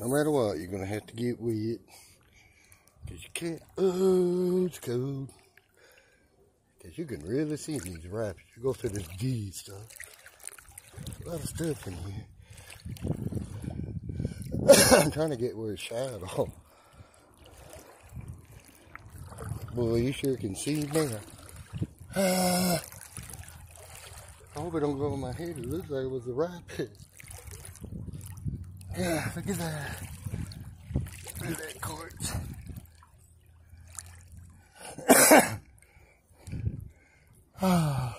No matter what, you're gonna have to get wet. Cause you can't, oh, it's cold. Cause you can really see these rapids. You go through this deed stuff. A lot of stuff in here. I'm trying to get where it's shad off. Boy, you sure can see. Ah. I hope it don't go over my head. It looks like it was a rapid. Yeah, look at that. Look at that quartz. Ah.